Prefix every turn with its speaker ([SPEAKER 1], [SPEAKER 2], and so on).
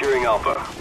[SPEAKER 1] Securing Alpha.